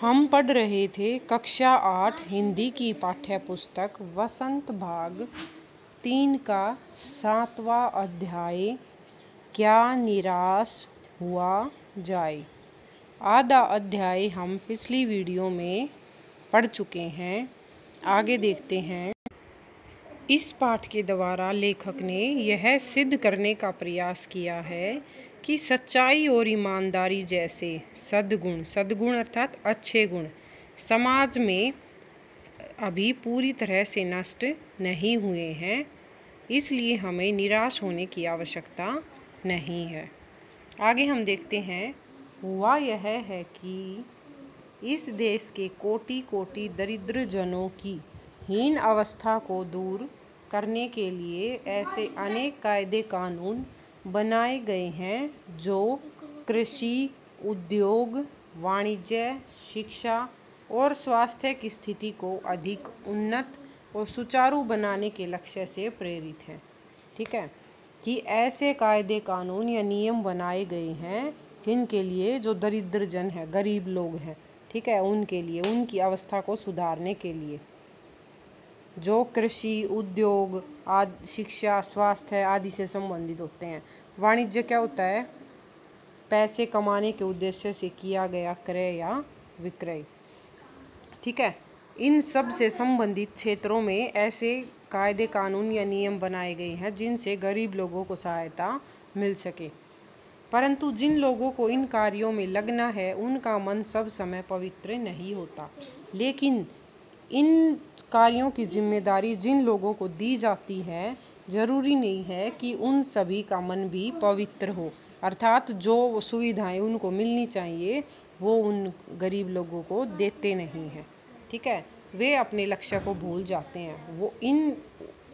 हम पढ़ रहे थे कक्षा आठ हिंदी की पाठ्य पुस्तक वसंत भाग तीन का सातवां अध्याय, क्या निराश हुआ जाए? आधा अध्याय हम पिछली वीडियो में पढ़ चुके हैं। आगे देखते हैं। इस पाठ के द्वारा लेखक ने यह सिद्ध करने का प्रयास किया है कि सच्चाई और ईमानदारी जैसे सद्गुण सद्गुण अर्थात अच्छे गुण। समाज में अभी पूरी तरह से नष्ट नहीं हुए हैं, इसलिए हमें निराश होने की आवश्यकता नहीं है। आगे हम देखते हैं, हुआ यह है कि इस देश के कोटि कोटि दरिद्र जनों की हीन अवस्था को दूर करने के लिए ऐसे अनेक कायदे कानून बनाए गए हैं, जो कृषि, उद्योग, वाणिज्य, शिक्षा और स्वास्थ्य की स्थिति को अधिक उन्नत और सुचारू बनाने के लक्ष्य से प्रेरित है। ठीक है? कि ऐसे कायदे, कानून या नियम बनाए गए हैं किन के लिए जो दरिद्र जन है, गरीब लोग हैं, ठीक है? उनके लिए, उनकी अवस्था को सुधारने के लिए। जो कृषि, उद्योग, आदि, शिक्षा, स्वास्थ्य आदि से संबंधित होते हैं। वाणिज्य क्या होता है? पैसे कमाने के उद्देश्य से किया गया क्रय या विक्रय। ठीक है? इन सबसे संबंधित क्षेत्रों में ऐसे कायदे, कानून या नियम बनाए गए हैं, जिनसे गरीब लोगों को सहायता मिल सके। परंतु जिन लोगों को इन कार्यों में लगना है, उनका मन सब समय पवित्र नहीं होता। लेकिन इन कार्यों की ज़िम्मेदारी जिन लोगों को दी जाती है, ज़रूरी नहीं है कि उन सभी का मन भी पवित्र हो। अर्थात जो सुविधाएँ उनको मिलनी चाहिए, वो उन गरीब लोगों को देते नहीं हैं। ठीक है? वे अपने लक्ष्य को भूल जाते हैं। वो इन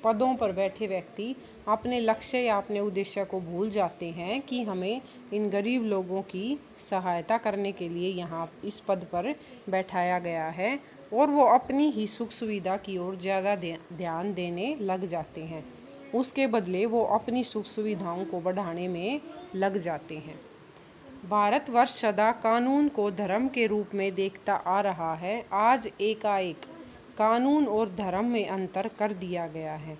पदों पर बैठे व्यक्ति अपने लक्ष्य या अपने उद्देश्य को भूल जाते हैं कि हमें इन गरीब लोगों की सहायता करने के लिए यहाँ इस पद पर बैठाया गया है। और वो अपनी ही सुख सुविधा की ओर ज़्यादा ध्यान देने लग जाते हैं। उसके बदले वो अपनी सुख सुविधाओं को बढ़ाने में लग जाते हैं। भारतवर्ष सदा कानून को धर्म के रूप में देखता आ रहा है। आज एकाएक कानून और धर्म में अंतर कर दिया गया है।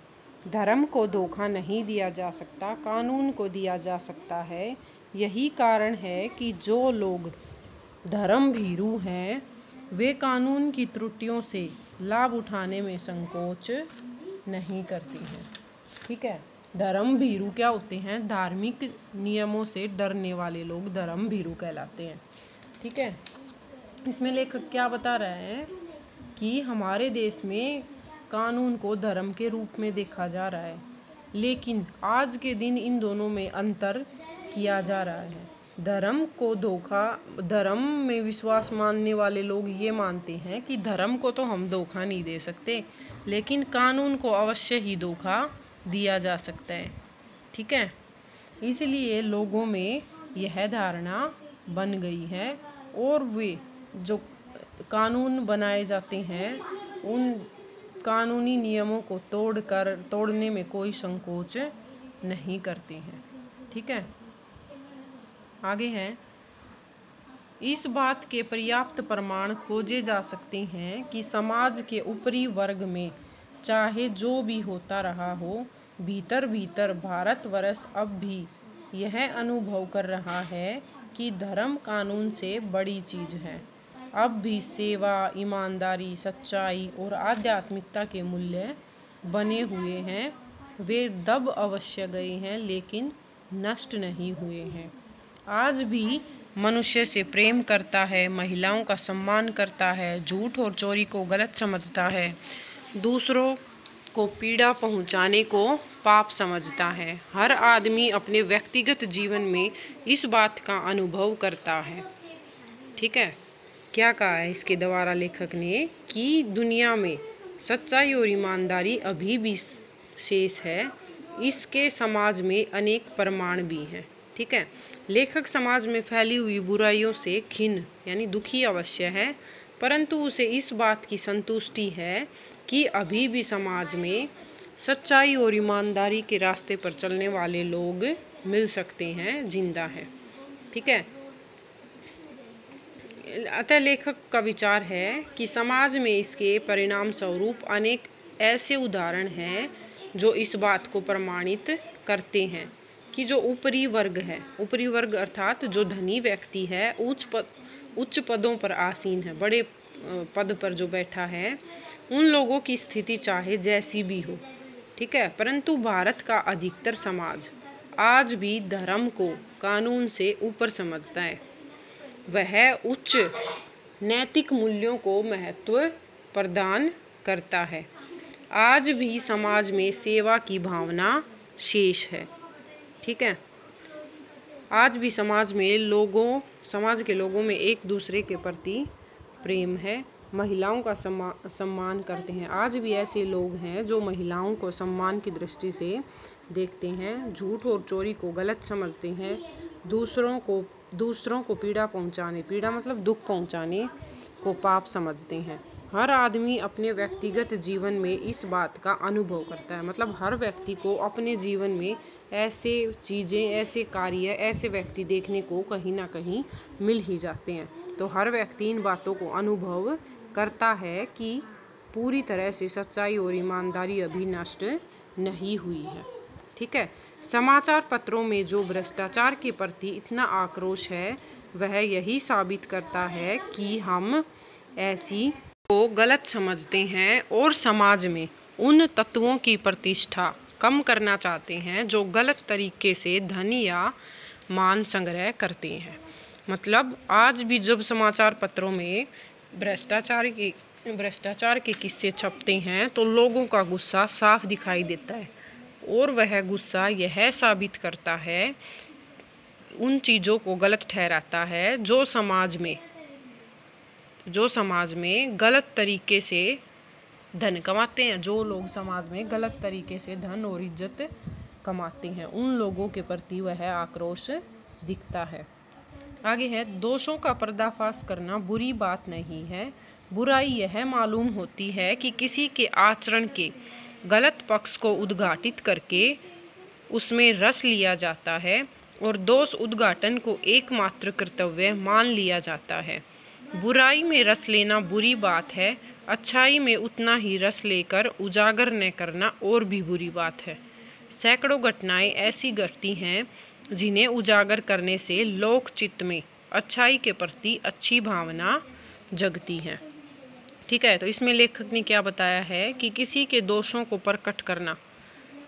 धर्म को धोखा नहीं दिया जा सकता, कानून को दिया जा सकता है। यही कारण है कि जो लोग धर्म भीरू हैं वे कानून की त्रुटियों से लाभ उठाने में संकोच नहीं करती हैं। ठीक है? धर्म भीरू क्या होते हैं? धार्मिक नियमों से डरने वाले लोग धर्म भीरू कहलाते हैं। ठीक है? इसमें लेखक क्या बता रहे हैं कि हमारे देश में कानून को धर्म के रूप में देखा जा रहा है, लेकिन आज के दिन इन दोनों में अंतर किया जा रहा है। धर्म को धोखा, धर्म में विश्वास मानने वाले लोग ये मानते हैं कि धर्म को तो हम धोखा नहीं दे सकते, लेकिन कानून को अवश्य ही धोखा दिया जा सकता है। ठीक है? इसलिए लोगों में यह धारणा बन गई है और वे जो कानून बनाए जाते हैं, उन कानूनी नियमों को तोड़कर, तोड़ने में कोई संकोच नहीं करते हैं। ठीक है? आगे हैं। इस बात के पर्याप्त प्रमाण खोजे जा सकते हैं कि समाज के ऊपरी वर्ग में, चाहे जो भी होता रहा हो भीतर भीतर भारतवर्ष अब भी यह अनुभव कर रहा है कि धर्म कानून से बड़ी चीज़ है। अब भी सेवा, ईमानदारी, सच्चाई और आध्यात्मिकता के मूल्य बने हुए हैं। वे दब अवश्य गए हैं, लेकिन नष्ट नहीं हुए हैं। आज भी मनुष्य से प्रेम करता है, महिलाओं का सम्मान करता है, झूठ और चोरी को गलत समझता है। दूसरों को पीड़ा पहुँचाने को पाप समझता है। हर आदमी अपने व्यक्तिगत जीवन में इस बात का अनुभव करता है। ठीक है? क्या कहा है इसके द्वारा लेखक ने कि दुनिया में सच्चाई और ईमानदारी अभी भी शेष है। इसके समाज में अनेक प्रमाण भी हैं। ठीक है? लेखक समाज में फैली हुई बुराइयों से खिन यानी दुखी अवश्य है, परंतु उसे इस बात की संतुष्टि है कि अभी भी समाज में सच्चाई और ईमानदारी के रास्ते पर चलने वाले लोग मिल सकते हैं, ज़िंदा है। ठीक है? अतः लेखक का विचार है कि समाज में इसके परिणाम स्वरूप अनेक ऐसे उदाहरण हैं जो इस बात को प्रमाणित करते हैं। कि जो ऊपरी वर्ग है, ऊपरी वर्ग अर्थात जो धनी व्यक्ति है, उच्च पद, उच्च पदों पर आसीन है, बड़े पद पर जो बैठा है, उन लोगों की स्थिति चाहे जैसी भी हो, ठीक है? परंतु भारत का अधिकतर समाज आज भी धर्म को कानून से ऊपर समझता है। वह उच्च नैतिक मूल्यों को महत्व प्रदान करता है। आज भी समाज में सेवा की भावना शेष है। ठीक है? आज भी समाज में लोगों समाज के लोगों में एक दूसरे के प्रति प्रेम है। महिलाओं का सम्मा, सम्मान करते हैं। आज भी ऐसे लोग हैं जो महिलाओं को सम्मान की दृष्टि से देखते हैं झूठ और चोरी को गलत समझते हैं दूसरों को दूसरों को पीड़ा पहुँचाने पीड़ा मतलब दुख पहुँचाने को पाप समझते हैं। हर आदमी अपने व्यक्तिगत जीवन में इस बात का अनुभव करता है। मतलब हर व्यक्ति को अपने जीवन में ऐसे चीज़ें, ऐसे कार्य, ऐसे व्यक्ति देखने को कहीं ना कहीं मिल ही जाते हैं। तो हर व्यक्ति इन बातों को अनुभव करता है कि पूरी तरह से सच्चाई और ईमानदारी अभी नष्ट नहीं हुई है। ठीक है? समाचार पत्रों में जो भ्रष्टाचार के प्रति इतना आक्रोश है, वह यही साबित करता है कि हम ऐसी को गलत समझते हैं और समाज में उन तत्वों की प्रतिष्ठा कम करना चाहते हैं जो गलत तरीके से धन या मान संग्रह करते हैं। मतलब आज भी जब समाचार पत्रों में भ्रष्टाचार के भ्रष्टाचार के किस्से छपते हैं तो लोगों का गुस्सा साफ़ दिखाई देता है और वह गुस्सा यह साबित करता है, उन चीज़ों को गलत ठहराता है जो समाज में जो समाज में गलत तरीके से धन कमाते हैं, जो लोग समाज में गलत तरीके से धन और इज़्ज़त कमाते हैं, उन लोगों के प्रति वह आक्रोश दिखता है। आगे है, दोषों का पर्दाफाश करना बुरी बात नहीं है। बुराई यह मालूम होती है कि किसी के आचरण के गलत पक्ष को उद्घाटित करके उसमें रस लिया जाता है और दोष उद्घाटन को एकमात्र कर्तव्य मान लिया जाता है। बुराई में रस लेना बुरी बात है, अच्छाई में उतना ही रस लेकर उजागर न करना और भी बुरी बात है। सैकड़ों घटनाएँ ऐसी घटती हैं, जिन्हें उजागर करने से लोक चित्त में अच्छाई के प्रति अच्छी भावना जगती हैं। ठीक है तो इसमें लेखक ने क्या बताया है कि किसी के दोषों को प्रकट करना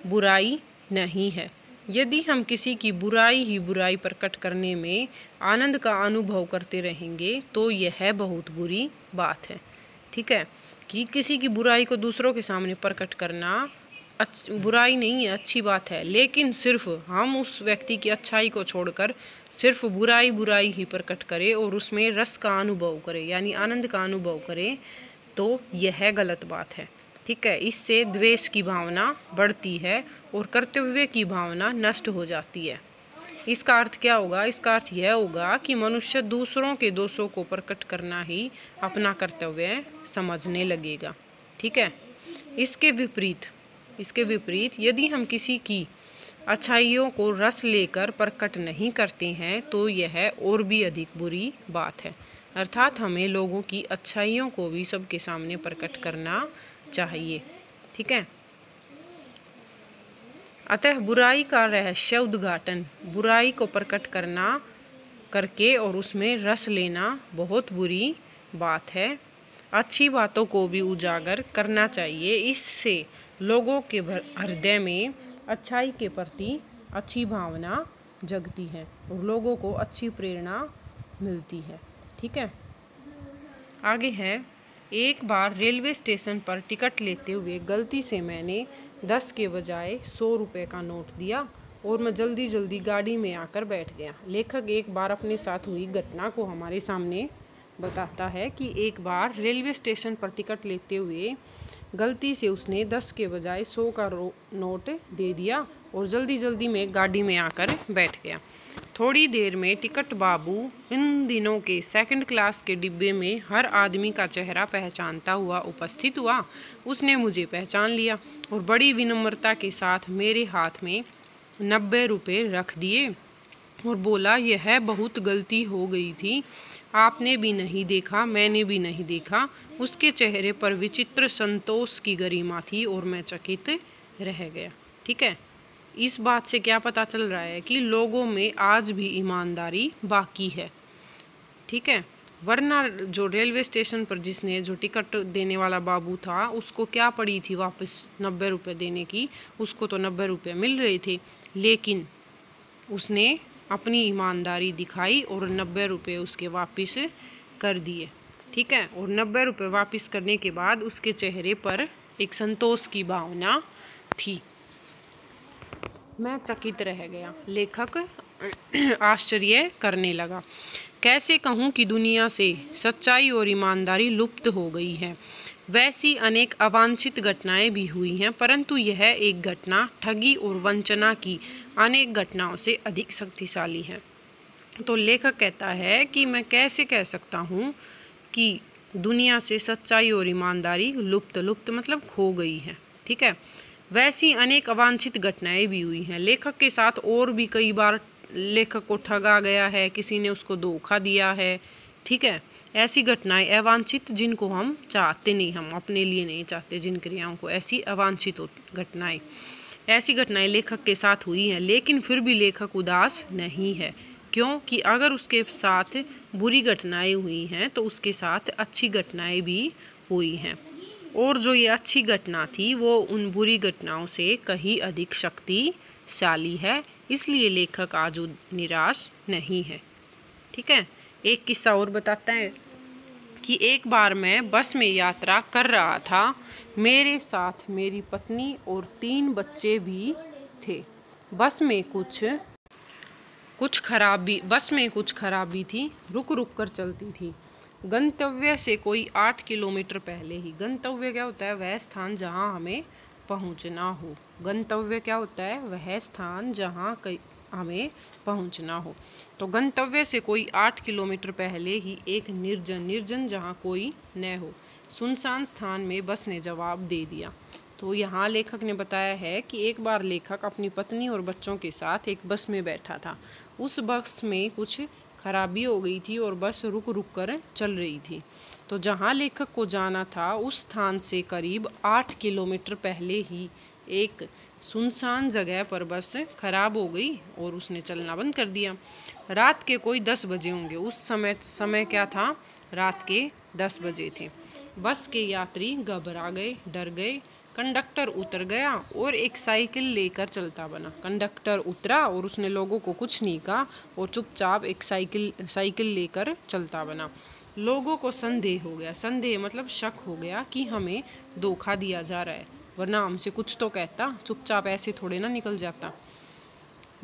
बुराई नहीं है। यदि हम किसी की बुराई ही बुराई प्रकट करने में आनंद का अनुभव करते रहेंगे तो यह बहुत बुरी बात है। ठीक है? कि किसी की बुराई को दूसरों के सामने प्रकट करना अच्छ, बुराई नहीं है, अच्छी बात है, लेकिन सिर्फ़ हम उस व्यक्ति की अच्छाई को छोड़कर सिर्फ़ बुराई बुराई ही प्रकट करें और उसमें रस का अनुभव करें, यानी आनंद का अनुभव करें तो यह गलत बात है। ठीक है, इससे द्वेष की भावना बढ़ती है और कर्तव्य की भावना नष्ट हो जाती है। इसका अर्थ क्या होगा? इसका अर्थ यह होगा कि मनुष्य दूसरों के दोषों को प्रकट करना ही अपना कर्तव्य समझने लगेगा। ठीक है? इसके विपरीत इसके विपरीत यदि हम किसी की अच्छाइयों को रस लेकर प्रकट नहीं करते हैं तो यह और भी अधिक बुरी बात है। अर्थात हमें लोगों की अच्छाइयों को भी सबके सामने प्रकट करना चाहिए, ठीक है? अतः बुराई का रहस्य उद्घाटन, बुराई को प्रकट करना करके और उसमें रस लेना बहुत बुरी बात है। अच्छी बातों को भी उजागर करना चाहिए, इससे लोगों के हृदय में अच्छाई के प्रति अच्छी भावना जगती है और लोगों को अच्छी प्रेरणा मिलती है, ठीक है? आगे है एक बार रेलवे स्टेशन पर टिकट लेते हुए गलती से मैंने दस के बजाय सौ रुपये का नोट दिया और मैं जल्दी जल्दी गाड़ी में आकर बैठ गया। लेखक एक बार अपने साथ हुई घटना को हमारे सामने बताता है कि एक बार रेलवे स्टेशन पर टिकट लेते हुए गलती से उसने दस के बजाय सौ का नोट दे दिया और जल्दी जल्दी में गाड़ी में आकर बैठ गया। थोड़ी देर में टिकट बाबू इन दिनों के सेकंड क्लास के डिब्बे में हर आदमी का चेहरा पहचानता हुआ उपस्थित हुआ। उसने मुझे पहचान लिया और बड़ी विनम्रता के साथ मेरे हाथ में नब्बे रुपये रख दिए और बोला, यह बहुत गलती हो गई थी। आपने भी नहीं देखा, मैंने भी नहीं देखा। उसके चेहरे पर विचित्र संतोष की गरिमा थी और मैं चकित रह गया। ठीक है? इस बात से क्या पता चल रहा है कि लोगों में आज भी ईमानदारी बाकी है। ठीक है? वरना जो रेलवे स्टेशन पर जिसने जो टिकट देने वाला बाबू था, उसको क्या पड़ी थी वापस नब्बे रुपये देने की? उसको तो नब्बे रुपये मिल रहे थे। लेकिन उसने अपनी ईमानदारी दिखाई और नब्बे रुपये उसके वापस कर दिए। ठीक है? और नब्बे रुपये वापस करने के बाद उसके चेहरे पर एक संतोष की भावना थी। मैं चकित रह गया। लेखक आश्चर्य करने लगा। कैसे कहूँ कि दुनिया से सच्चाई और ईमानदारी लुप्त हो गई है। वैसी अनेक अवांछित घटनाएँ भी हुई हैं, परंतु यह एक घटना ठगी और वंचना की अनेक घटनाओं से अधिक शक्तिशाली है। तो लेखक कहता है कि मैं कैसे कह सकता हूँ कि दुनिया से सच्चाई और ईमानदारी लुप्त लुप्त मतलब खो गई है। ठीक है? वैसी अनेक अवांछित घटनाएँ भी हुई हैं। लेखक के साथ और भी कई बार लेखक को ठगा गया है, किसी ने उसको धोखा दिया है, ठीक है? ऐसी घटनाएँ अवांछित जिनको हम चाहते नहीं, हम अपने लिए नहीं चाहते, जिन क्रियाओं को ऐसी अवांछित घटनाएँ, ऐसी घटनाएँ लेखक के साथ हुई हैं, लेकिन फिर भी लेखक उदास नहीं है। क्योंकि अगर उसके साथ बुरी घटनाएँ हुई हैं तो उसके साथ अच्छी घटनाएँ भी हुई हैं। और जो ये अच्छी घटना थी, वो उन बुरी घटनाओं से कहीं अधिक शक्तिशाली है। इसलिए लेखक आज निराश नहीं है। ठीक है? एक किस्सा और बताते हैं कि एक बार मैं बस में यात्रा कर रहा था। मेरे साथ मेरी पत्नी और तीन बच्चे भी थे। बस में कुछ कुछ खराबी, बस में कुछ खराबी थी। रुक रुक कर चलती थी। गंतव्य से कोई आठ किलोमीटर पहले ही। गंतव्य क्या होता है? वह स्थान जहाँ हमें पहुँचना हो। गंतव्य क्या होता है? वह स्थान जहाँ हमें पहुँचना हो। तो गंतव्य से कोई आठ किलोमीटर पहले ही एक निर्जन निर्जन जहाँ कोई न हो। सुनसान स्थान में बस ने जवाब दे दिया। तो यहाँ लेखक ने बताया है कि एक बार लेखक अपनी पत्नी और बच्चों के साथ एक बस में बैठा था। उस बस में कुछ खराबी हो गई थी और बस रुक रुक कर चल रही थी। तो जहाँ लेखक को जाना था, उस स्थान से करीब आठ किलोमीटर पहले ही एक सुनसान जगह पर बस खराब हो गई और उसने चलना बंद कर दिया। रात के कोई दस बजे होंगे। उस समय समय क्या था? रात के दस बजे थे। बस के यात्री घबरा गए, डर गए कंडक्टर उतर गया और एक साइकिल लेकर चलता बना। कंडक्टर उतरा और उसने लोगों को कुछ नहीं कहा और चुपचाप एक साइकिल साइकिल लेकर चलता बना। लोगों को संदेह हो गया। संदेह मतलब शक हो गया कि हमें धोखा दिया जा रहा है, वरना हमसे कुछ तो कहता, चुपचाप ऐसे थोड़े ना निकल जाता।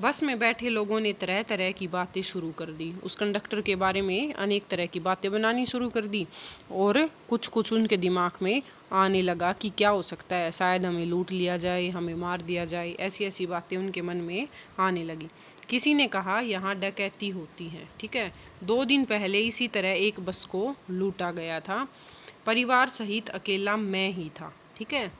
बस में बैठे लोगों ने तरह तरह की बातें शुरू कर दी। उस कंडक्टर के बारे में अनेक तरह की बातें बनानी शुरू कर दी और कुछ कुछ उनके दिमाग में आने लगा कि क्या हो सकता है, शायद हमें लूट लिया जाए, हमें मार दिया जाए ऐसी ऐसी बातें उनके मन में आने लगी। किसी ने कहा, यहाँ डकैती होती है। ठीक है? दो दिन पहले इसी तरह एक बस को लूटा गया था। परिवार सहित अकेला मैं ही था। ठीक है?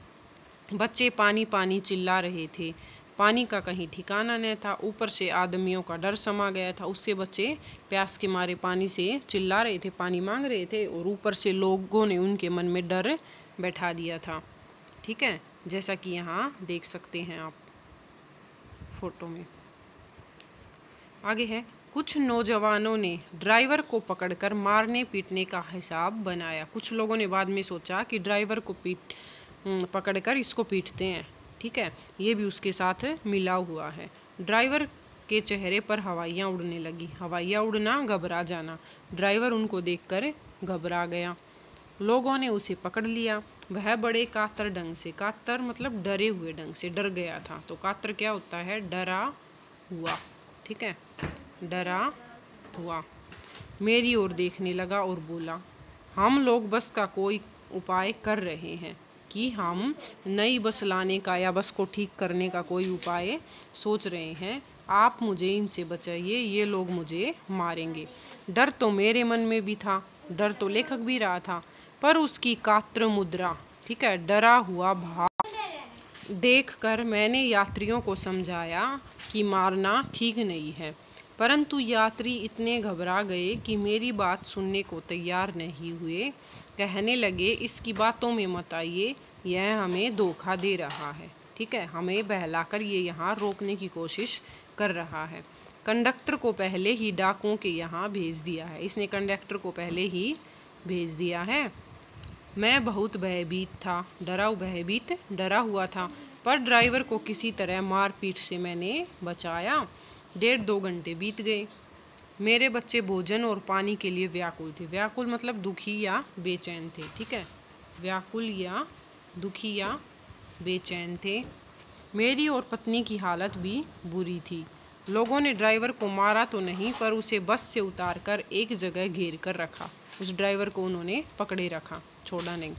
बच्चे पानी पानी चिल्ला रहे थे। पानी का कहीं ठिकाना नहीं था ऊपर से आदमियों का डर समा गया था। उसके बच्चे प्यास के मारे पानी से चिल्ला रहे थे पानी मांग रहे थे और ऊपर से लोगों ने उनके मन में डर बैठा दिया था। ठीक है? जैसा कि यहाँ देख सकते हैं आप फ़ोटो में। आगे है। कुछ नौजवानों ने ड्राइवर को पकड़कर मारने पीटने का हिसाब बनाया। कुछ लोगों ने बाद में सोचा कि ड्राइवर को पीट हम्म, पकड़कर इसको पीटते हैं। ठीक है? ये भी उसके साथ मिला हुआ है। ड्राइवर के चेहरे पर हवाइयाँ उड़ने लगी। हवाइयाँ उड़ना, घबरा जाना। ड्राइवर उनको देखकर घबरा गया। लोगों ने उसे पकड़ लिया। वह बड़े कातर ढंग से, कातर मतलब डरे हुए ढंग से डर गया था। तो कातर क्या होता है? डरा हुआ। ठीक है? डरा हुआ। मेरी ओर देखने लगा और बोला, हम लोग बस का कोई उपाय कर रहे हैं। कि हम नई बस लाने का या बस को ठीक करने का कोई उपाय सोच रहे हैं। आप मुझे इनसे बचाइए, ये लोग मुझे मारेंगे। डर तो मेरे मन में भी था, डर तो लेखक भी रहा था, पर उसकी कात्र मुद्रा, ठीक है, डरा हुआ भाव देखकर मैंने यात्रियों को समझाया कि मारना ठीक नहीं है। परंतु यात्री इतने घबरा गए कि मेरी बात सुनने को तैयार नहीं हुए। कहने लगे, इसकी बातों में मत आइए, यह हमें धोखा दे रहा है। ठीक है, हमें बहलाकर ये यहाँ रोकने की कोशिश कर रहा है। कंडक्टर को पहले ही डाकुओं के यहाँ भेज दिया है। इसने कंडक्टर को पहले ही भेज दिया है। मैं बहुत भयभीत था, डरा भयभीत, डरा हुआ था, पर ड्राइवर को किसी तरह मारपीट से मैंने बचाया। डेढ़ दो घंटे बीत गए। मेरे बच्चे भोजन और पानी के लिए व्याकुल थे। व्याकुल मतलब दुखी या बेचैन थे, ठीक है? व्याकुल या दुखी या बेचैन थे। मेरी और पत्नी की हालत भी बुरी थी। लोगों ने ड्राइवर को मारा तो नहीं, पर उसे बस से उतार कर एक जगह घेर कर रखा। उस ड्राइवर को उन्होंने पकड़े रखा, छोड़ा नहीं।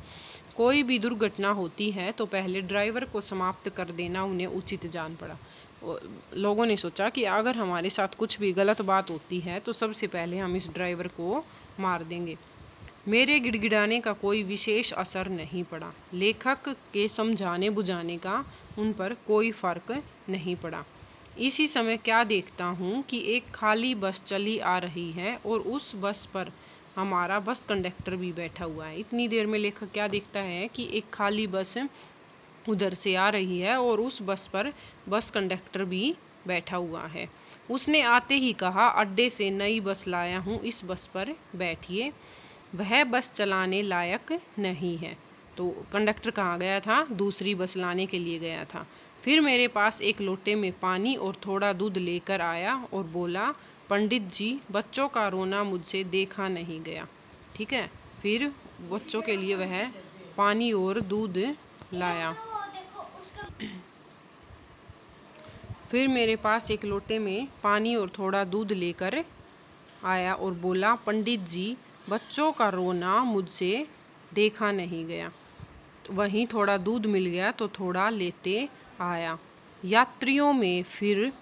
कोई भी दुर्घटना होती है तो पहले ड्राइवर को समाप्त कर देना उन्हें उचित जान पड़ा। लोगों ने सोचा कि अगर हमारे साथ कुछ भी गलत बात होती है तो सबसे पहले हम इस ड्राइवर को मार देंगे। मेरे गिड़गिड़ाने का कोई विशेष असर नहीं पड़ा। लेखक के समझाने बुझाने का उन पर कोई फ़र्क नहीं पड़ा। इसी समय क्या देखता हूँ कि एक खाली बस चली आ रही है और उस बस पर हमारा बस कंडक्टर भी बैठा हुआ है। इतनी देर में लेखक क्या देखता है कि एक खाली बस उधर से आ रही है और उस बस पर बस कंडक्टर भी बैठा हुआ है। उसने आते ही कहा, अड्डे से नई बस लाया हूँ, इस बस पर बैठिए। वह बस चलाने लायक नहीं है। तो कंडक्टर कहाँ गया था? दूसरी बस लाने के लिए गया था। फिर मेरे पास एक लोटे में पानी और थोड़ा दूध लेकर आया और बोला, पंडित जी, बच्चों का रोना मुझसे देखा नहीं गया। ठीक है, फिर बच्चों के लिए वह पानी और दूध लाया। फिर मेरे पास एक लोटे में पानी और थोड़ा दूध लेकर आया और बोला, पंडित जी, बच्चों का रोना मुझसे देखा नहीं गया। वहीं थोड़ा दूध मिल गया तो थोड़ा लेते आया। यात्रियों में फिर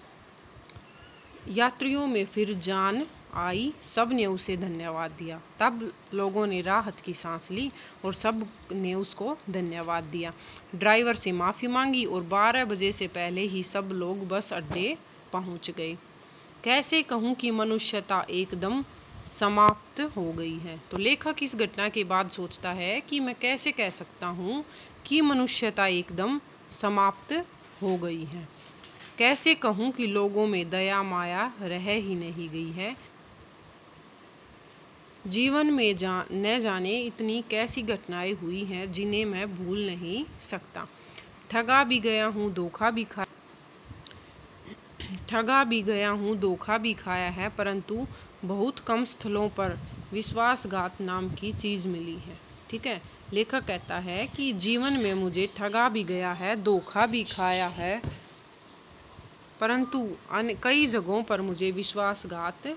यात्रियों में फिर जान आई सबने उसे धन्यवाद दिया। तब लोगों ने राहत की सांस ली और सबने उसको धन्यवाद दिया। ड्राइवर से माफ़ी मांगी और 12 बजे से पहले ही सब लोग बस अड्डे पहुँच गए। कैसे कहूँ कि मनुष्यता एकदम समाप्त हो गई है। तो लेखक इस घटना के बाद सोचता है कि मैं कैसे कह सकता हूँ कि मनुष्यता एकदम समाप्त हो गई है। कैसे कहूँ कि लोगों में दया, माया रह ही नहीं गई है? जीवन में जा, न जाने इतनी कैसी घटनाएँ हुई हैं जिन्हें मैं भूल नहीं सकता। ठगा भी गया हूँ, धोखा भी खा ठगा भी गया हूँ, धोखा भी खाया है, परंतु बहुत कम स्थलों पर विश्वासघात नाम की चीज़ मिली है। ठीक है? लेखक कहता है कि जीवन में मुझे ठगा भी गया है, धोखा भी खाया है परंतु कई जगहों पर मुझे विश्वासघात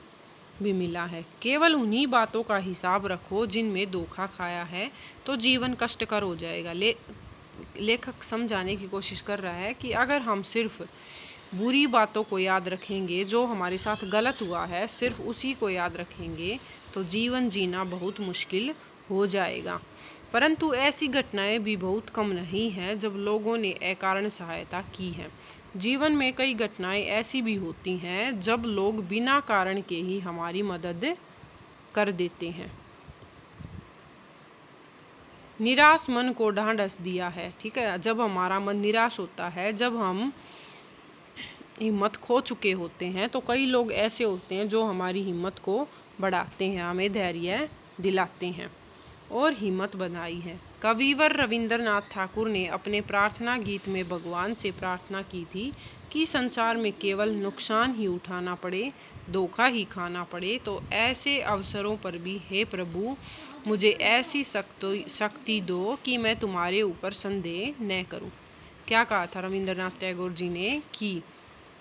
भी मिला है। केवल उन्हीं बातों का हिसाब रखो जिनमें धोखा खाया है तो जीवन कष्टकर हो जाएगा। ले, लेखक समझाने की कोशिश कर रहा है कि अगर हम सिर्फ़ बुरी बातों को याद रखेंगे, जो हमारे साथ गलत हुआ है, सिर्फ़ उसी को याद रखेंगे तो जीवन जीना बहुत मुश्किल हो जाएगा। परंतु ऐसी घटनाएँ भी बहुत कम नहीं हैं, जब लोगों ने अकारण सहायता की है। जीवन में कई घटनाएँ ऐसी भी होती हैं जब लोग बिना कारण के ही हमारी मदद कर देते हैं। निराश मन को ढांढस दिया है, ठीक है? जब हमारा मन निराश होता है, जब हम हिम्मत खो चुके होते हैं तो कई लोग ऐसे होते हैं जो हमारी हिम्मत को बढ़ाते हैं, हमें धैर्य दिलाते हैं और हिम्मत बनाई है। कविवर रविंद्रनाथ ठाकुर ने अपने प्रार्थना गीत में भगवान से प्रार्थना की थी कि संसार में केवल नुकसान ही उठाना पड़े, धोखा ही खाना पड़े तो ऐसे अवसरों पर भी, हे प्रभु, मुझे ऐसी शक्ति दो कि मैं तुम्हारे ऊपर संदेह न करूँ। क्या कहा था रविंद्रनाथ टैगोर जी ने कि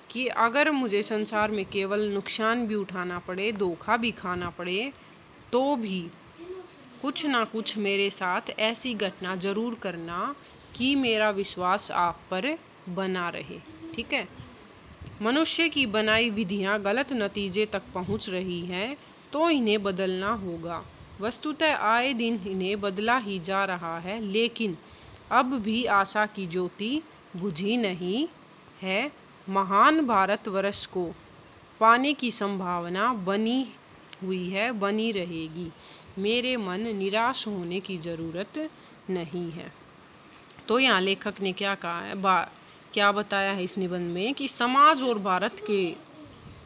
कि अगर मुझे संसार में केवल नुकसान भी उठाना पड़े, धोखा भी खाना पड़े तो भी कुछ ना कुछ मेरे साथ ऐसी घटना ज़रूर करना कि मेरा विश्वास आप पर बना रहे, ठीक है? मनुष्य की बनाई विधियाँ गलत नतीजे तक पहुँच रही हैं तो इन्हें बदलना होगा। वस्तुतः आए दिन इन्हें बदला ही जा रहा है, लेकिन अब भी आशा की ज्योति बुझी नहीं है। महान भारतवर्ष को पाने की संभावना बनी हुई है, बनी रहेगी। मेरे मन निराश होने की ज़रूरत नहीं है। तो यहाँ लेखक ने क्या कहा है? बा क्या बताया है इस निबंध में कि समाज और भारत के,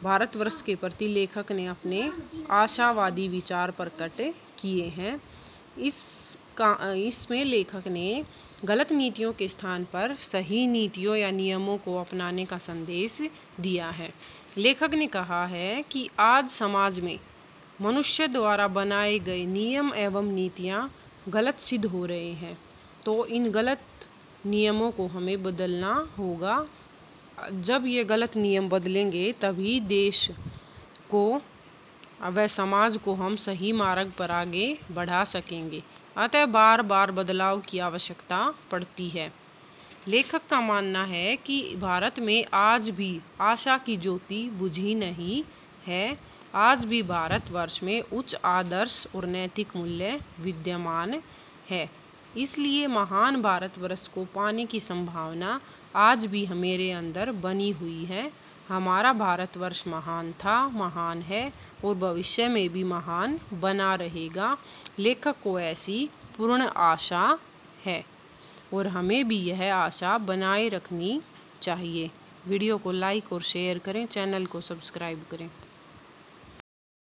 भारतवर्ष के प्रति लेखक ने अपने आशावादी विचार प्रकट किए हैं। इस का, इसमें लेखक ने गलत नीतियों के स्थान पर सही नीतियों या नियमों को अपनाने का संदेश दिया है। लेखक ने कहा है कि आज समाज में मनुष्य द्वारा बनाए गए नियम एवं नीतियाँ गलत सिद्ध हो रहे हैं तो इन गलत नियमों को हमें बदलना होगा। जब ये गलत नियम बदलेंगे, तभी देश को, व समाज को हम सही मार्ग पर आगे बढ़ा सकेंगे। अतः बार बार बदलाव की आवश्यकता पड़ती है। लेखक का मानना है कि भारत में आज भी आशा की ज्योति बुझी नहीं। है। आज भी भारतवर्ष में उच्च आदर्श और नैतिक मूल्य विद्यमान है। इसलिए महान भारतवर्ष को पाने की संभावना आज भी मेरे अंदर बनी हुई है। हमारा भारतवर्ष महान था, महान है और भविष्य में भी महान बना रहेगा। लेखक को ऐसी पूर्ण आशा है और हमें भी यह आशा बनाए रखनी चाहिए। वीडियो को लाइक और शेयर करें, चैनल को सब्सक्राइब करें।